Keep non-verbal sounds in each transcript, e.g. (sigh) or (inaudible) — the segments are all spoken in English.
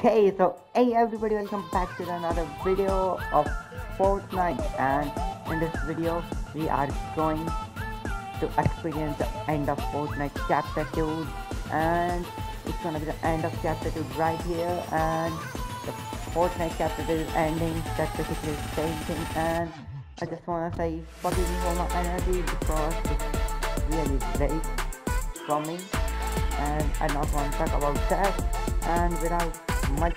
Okay, so hey everybody, welcome back to another video of Fortnite and in this video we are going to experience the end of Fortnite chapter 2 and it's gonna be the end of chapter 2 right here and the Fortnite chapter 2 is ending, that's basically the same thing and I just wanna say forgive me for my energy because it's really late for me and I don't want to talk about that and without much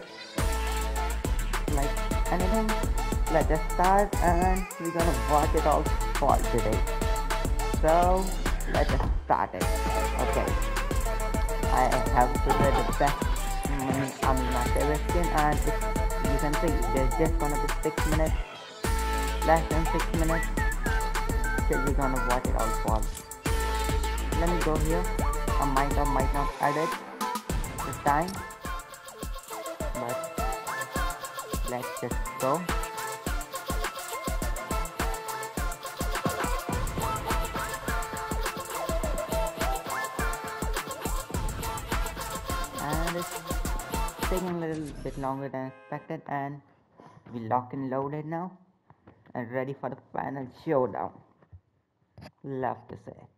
like anything. Let us start and we're gonna watch it all for today. So let us start it. Okay. I have prepared the best mean my favorite skin and you can see there's just gonna be 6 minutes less than 6 minutes till we're gonna watch it all fall let me go here. I might or might not edit this time just and it's taking a little bit longer than expected and we lock and loaded now. And ready for the final showdown. Love to say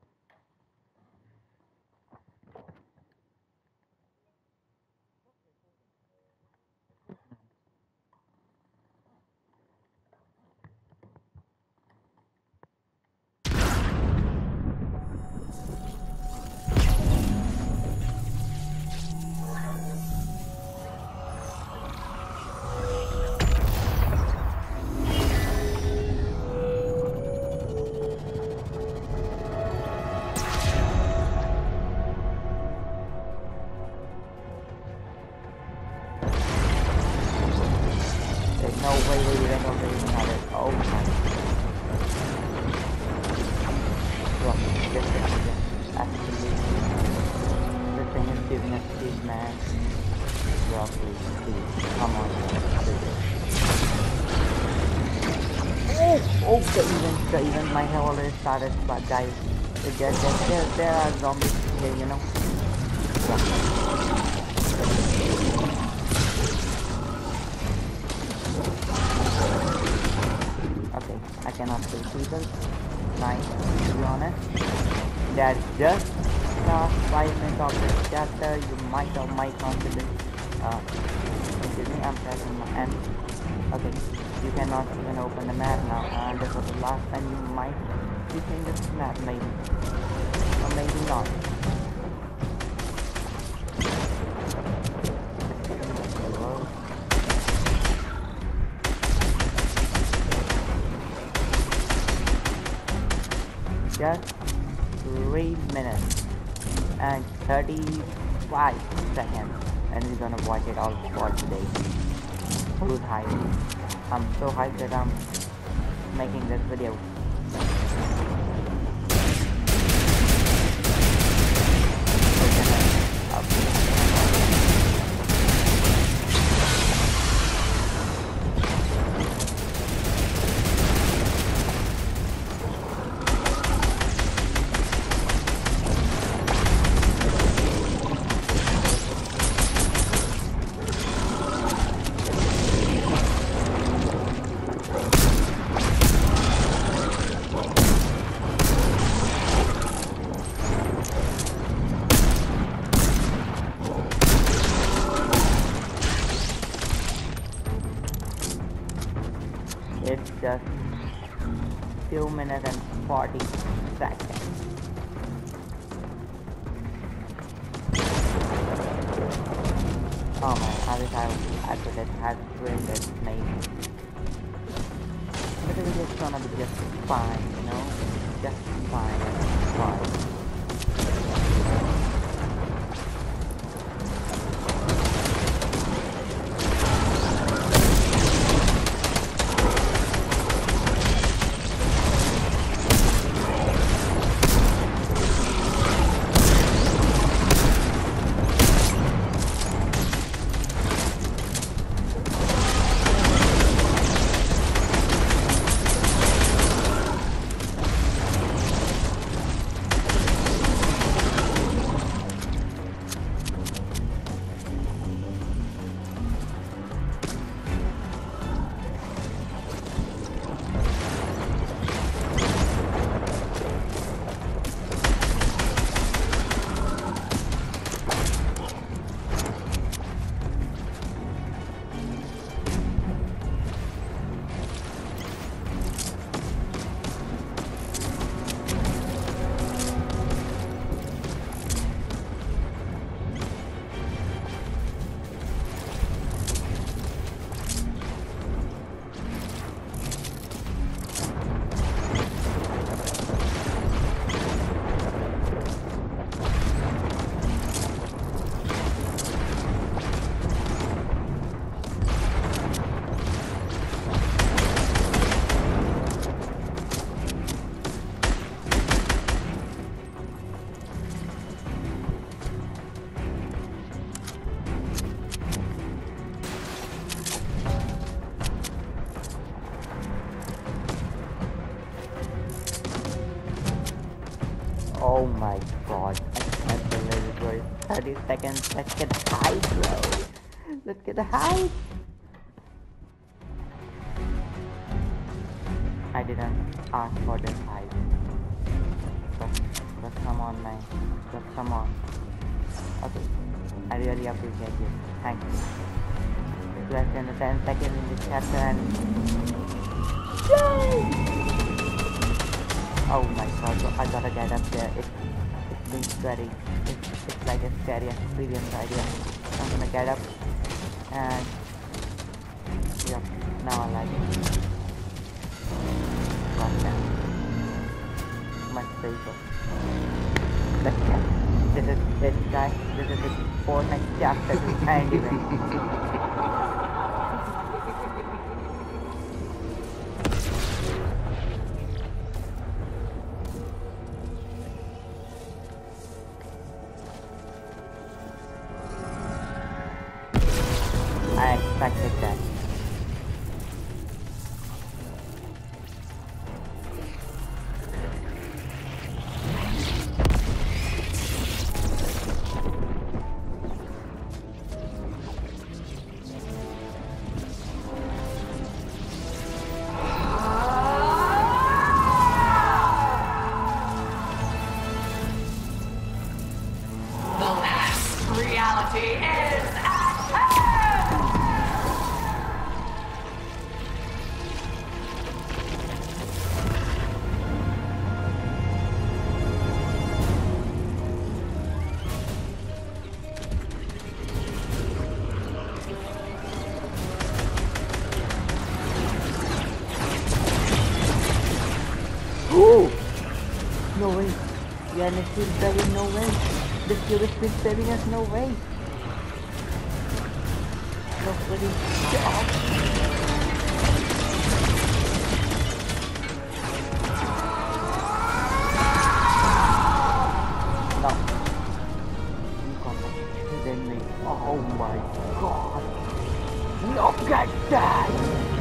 Oh, the event, the event might have already started, but guys, there, there, there are zombies here, you know. Yeah. Okay, I cannot kill people. Nice, to be honest. That's just last 5 minutes of this chapter. You might might not be uh, I'm pressing my M. Okay, you cannot even open the map now. And this was the last time you might be seeing this map, maybe. Or maybe not. Just 3 minutes and 35 seconds and we're gonna watch it all for today full hype I'm so hyped that I'm making this video It's 2 minutes and 40 seconds. Oh man, I wish I, I could have had dreamed it maybe. But it was gonna be just fine, you know? Just fine fine. Get high. I didn't ask for this high. But, but come on, man. Just come on. Okay. I really appreciate you. Thank you. Less than 10 seconds in this chapter and... Yay! Oh my god, so I gotta get up there. It's, it's been scary. It's, it's like a scary experience idea. I'm gonna get up and... Yep, now I like it. Gotcha. Much safer. Let's get this is it guys. This is the Fortnite chapter to end Are still saving no way. The cube is saving us no way. Nobody hidden me. Oh my god. Look at that!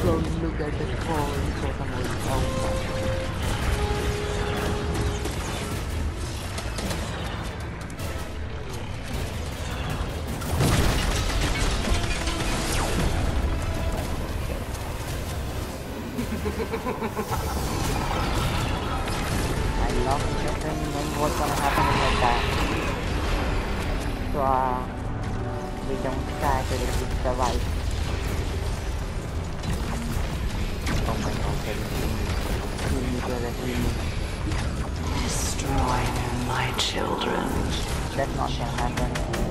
Don't look at the coin I love just knowing what's gonna happen in the back. So uh, we don't try to survive. Oh my god, brother, heal me. Destroy my children. That's not gonna happen.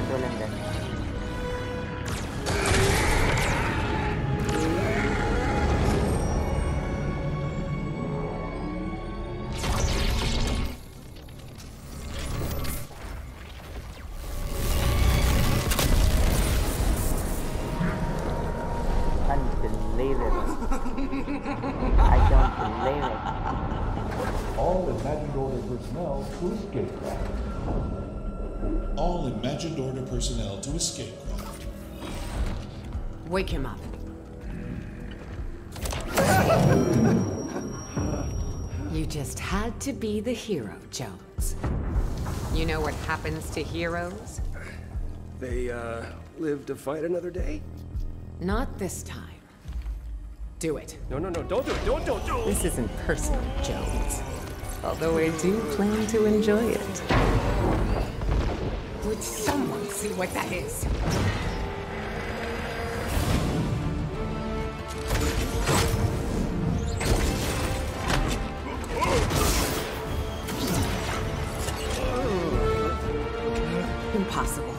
I'm controlling that. Personnel to escape craft. Wake him up. You just had to be the hero, Jones. You know what happens to heroes? They, uh, live to fight another day? Not this time. Do it. No, no, no, don't do it, don't, don't, don't! This isn't personal, Jones. Although I do plan to enjoy it. Would someone see what that is? Impossible.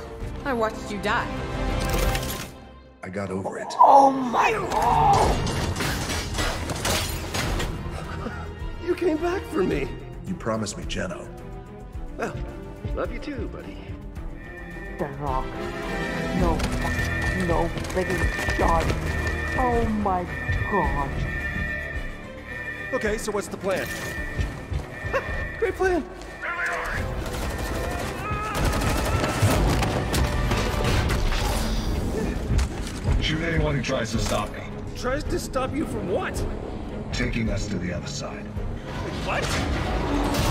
I watched you die. I got over it. Oh my god! You came back for me! You promised me Jeno. Well, love you too, buddy. The rock. No, no freaking shot. Oh my god. Okay, so what's the plan? (laughs) Great plan! Shoot anyone who tries to stop me. Tries to stop you from what? Taking us to the other side. What?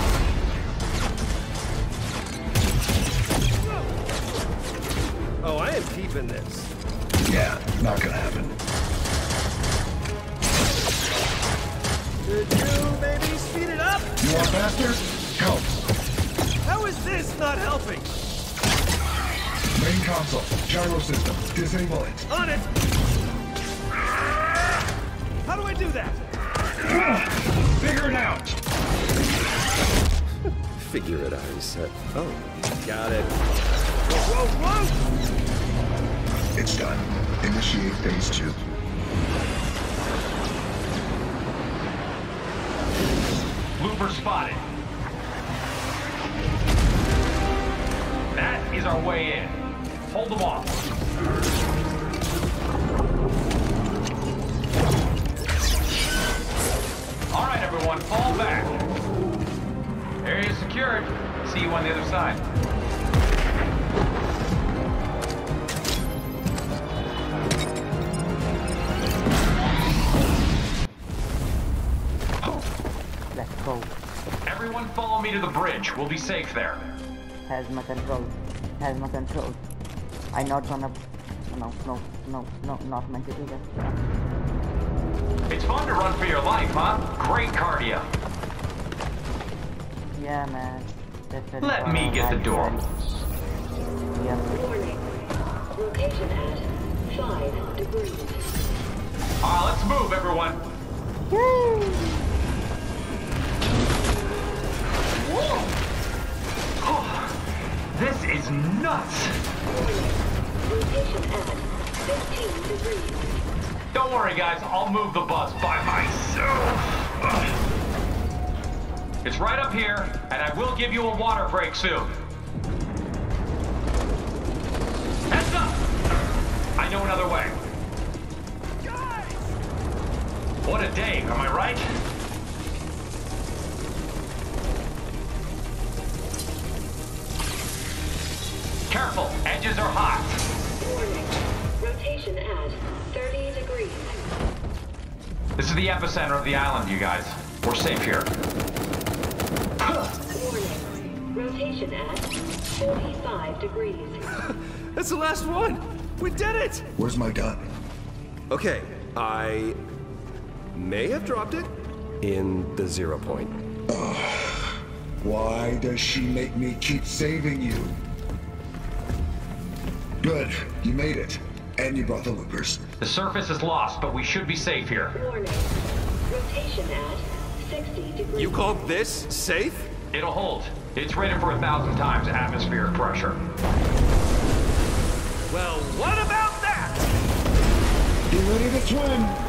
I am keeping this. Yeah, not gonna happen. Could you maybe speed it up? You want faster? Help. How is this not helping? Main console. Gyro system. Disable it. On it! How do I do that? Figure it out. (laughs) Figure it out, he said. Oh, got it. Whoa, whoa! It's done. Initiate phase two. Looper spotted. That is our way in. Hold them off. All right, everyone, fall back. Area secured. See you on the other side. Follow me to the bridge. We'll be safe there. Has my control. Has my control. I not gonna. No, no, no, no, not meant to do that. It's fun to run for your life, huh? Great cardio. Yeah, man. Let me get the door. Yeah. Warning. Location at 5 degrees. All right, let's move, everyone. Oh, nuts. Location at 15 degrees. Don't worry, guys. I'll move the bus by myself. It's right up here, and I will give you a water break soon. Heads up! I know another way. Guys! What a day, am I right? Edges are hot. Warning. Rotation at 30 degrees. This is the epicenter of the island, you guys. We're safe here. Warning. Rotation at 45 degrees. (laughs) That's the last one! We did it! Where's my gun? Okay, I may have dropped it in the zero point. Why does she make me keep saving you? Good. You made it. And you brought the loopers. The surface is lost, but we should be safe here. Warning. Rotation at 60 degrees. You call this safe? It'll hold. It's rated for a thousand times atmospheric pressure. Well, what about that? Get ready to swim!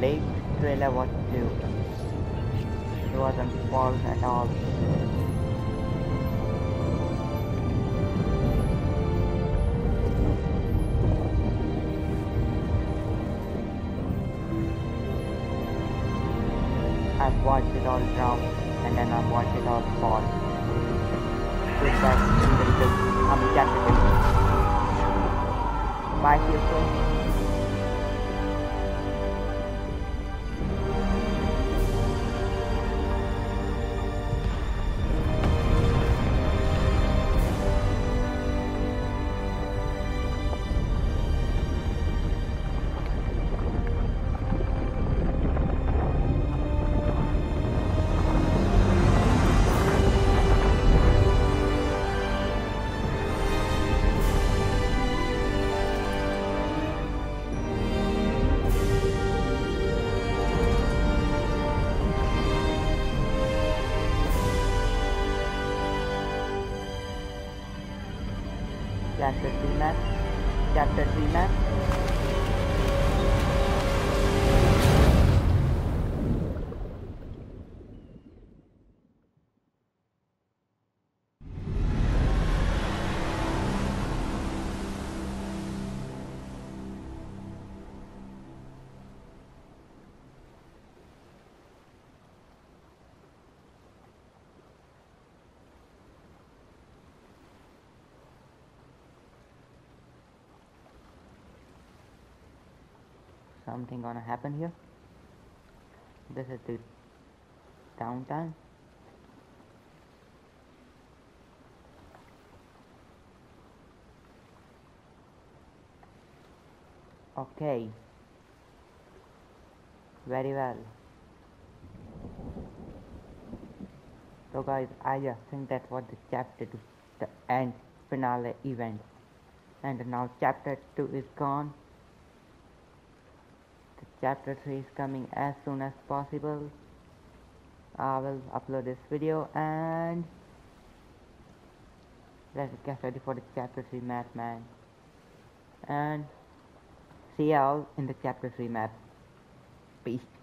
late trailer was too. It wasn't false at all. i watched it all drown and then i watched it all fall. Goodbye, that, I'm a champion. Bye, people. Something gonna happen here. This is the downtown. Okay. Very well. So guys, I just think that was the chapter 2, the end finale event. And now chapter 2 is gone. Chapter 3 is coming as soon as possible. I will upload this video and let's get ready for the chapter 3 map man. And see y'all in the chapter 3 map. Peace.